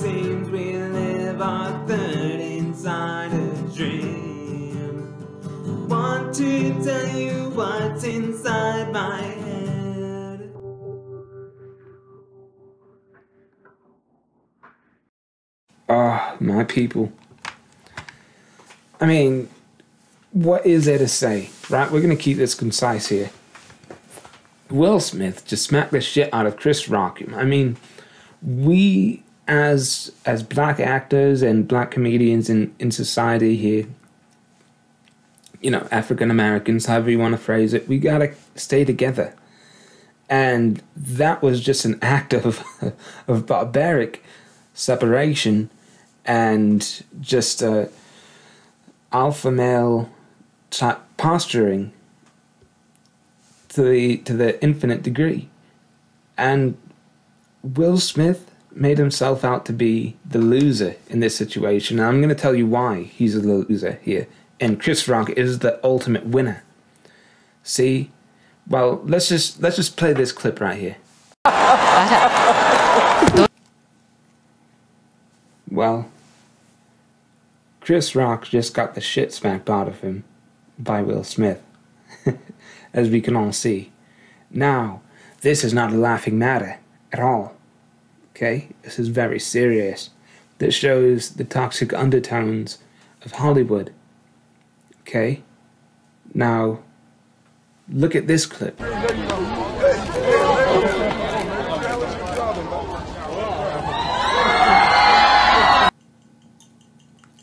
seems we live our third inside a dream. Want to tell you what's inside my head. Ah, my people. I mean, what is there to say, right? We're gonna keep this concise here. Will Smith just smacked the shit out of Chris Rock. I mean, we as as black actors and black comedians in, in society here, you know, African Americans, however you want to phrase it, we gotta stay together. And that was just an act of of barbaric separation and just uh, alpha male type posturing to the to the infinite degree. And Will Smith made himself out to be the loser in this situation. And I'm going to tell you why he's a loser here. And Chris Rock is the ultimate winner. See? Well, let's just let's just play this clip right here. Well, Chris Rock just got the shit smacked out of him by Will Smith, as we can all see. Now, this is not a laughing matter at all. Okay? This is very serious. This shows the toxic undertones of Hollywood. Okay? Now, look at this clip.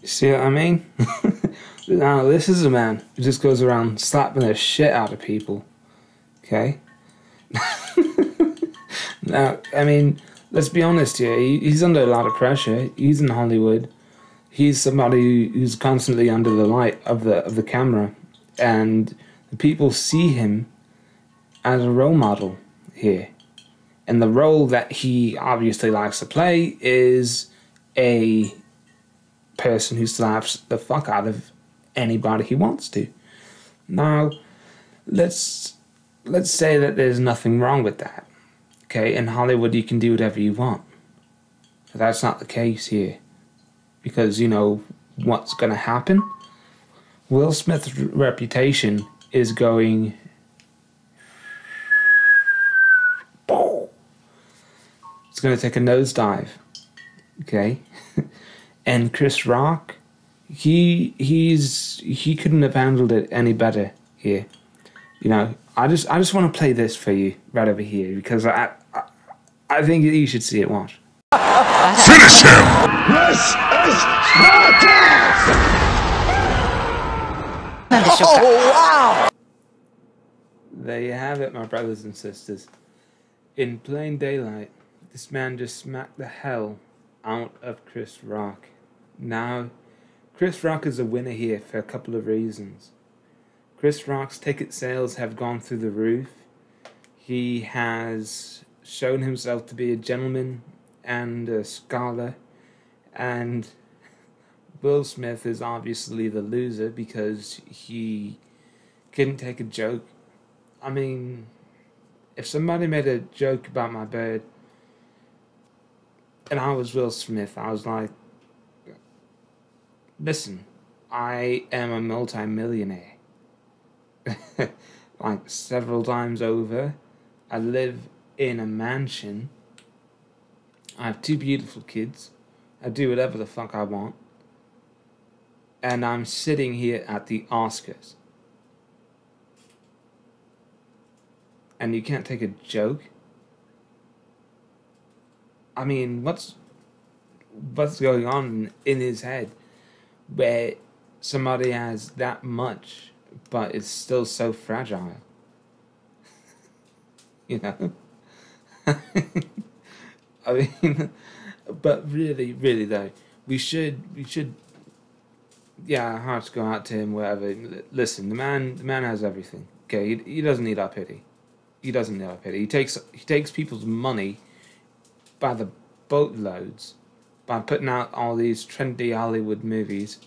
See what I mean? now, this is a man who just goes around slapping the shit out of people. Okay? now, I mean, let's be honest here. He, he's under a lot of pressure. He's in Hollywood. He's somebody who's constantly under the light of the of the camera, and the people see him as a role model here. And the role that he obviously likes to play is a person who slaps the fuck out of anybody he wants to. Now, let's let's say that there's nothing wrong with that. Okay, in Hollywood you can do whatever you want. But that's not the case here. Because you know what's going to happen? Will Smith's reputation is going It's going to take a nosedive. Okay? and Chris Rock, he he's he couldn't have handled it any better here. You know, I just I just want to play this for you right over here because I I, I think you should see it. Watch. Finish him! This is Sparta! Oh, there you have it, my brothers and sisters. In plain daylight, this man just smacked the hell out of Chris Rock. Now, Chris Rock is a winner here for a couple of reasons. Chris Rock's ticket sales have gone through the roof. He has shown himself to be a gentleman and a scholar, and Will Smith is obviously the loser because he couldn't take a joke. I mean, if somebody made a joke about my bird, and I was Will Smith, I was like, listen, I am a multi-millionaire. like several times over. I live in a mansion. I have two beautiful kids. I do whatever the fuck I want. And I'm sitting here at the Oscars. And you can't take a joke? I mean, what's what's going on in his head where somebody has that much but it's still so fragile. you know? I mean, but really, really though, we should, we should, yeah, hearts go out to him, whatever. Listen, the man, the man has everything. Okay, he, he doesn't need our pity. He doesn't need our pity. He takes, he takes people's money by the boatloads by putting out all these trendy Hollywood movies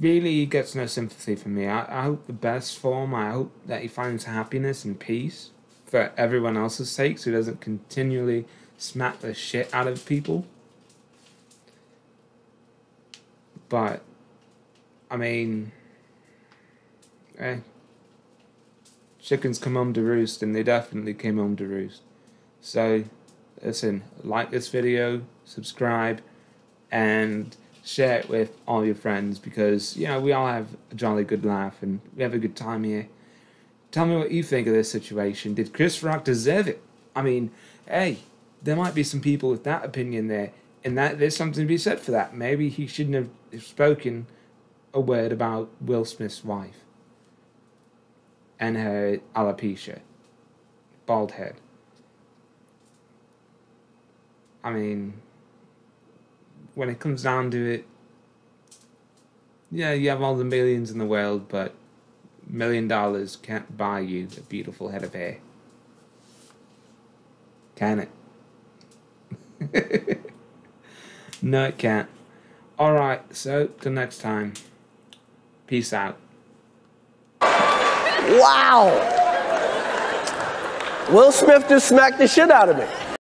really gets no sympathy from me. I, I hope the best for him. I hope that he finds happiness and peace for everyone else's sake, so he doesn't continually smack the shit out of people. But, I mean, eh, chickens come home to roost, and they definitely came home to roost. So, listen, like this video, subscribe, and share it with all your friends because, you know, we all have a jolly good laugh and we have a good time here. Tell me what you think of this situation. Did Chris Rock deserve it? I mean, hey, there might be some people with that opinion there, and that there's something to be said for that. Maybe he shouldn't have spoken a word about Will Smith's wife and her alopecia, bald head. I mean, when it comes down to it, yeah, you have all the millions in the world, but million dollars can't buy you a beautiful head of hair. Can it? no, it can't. Alright, so till next time. Peace out. Wow. Will Smith just smacked the shit out of me.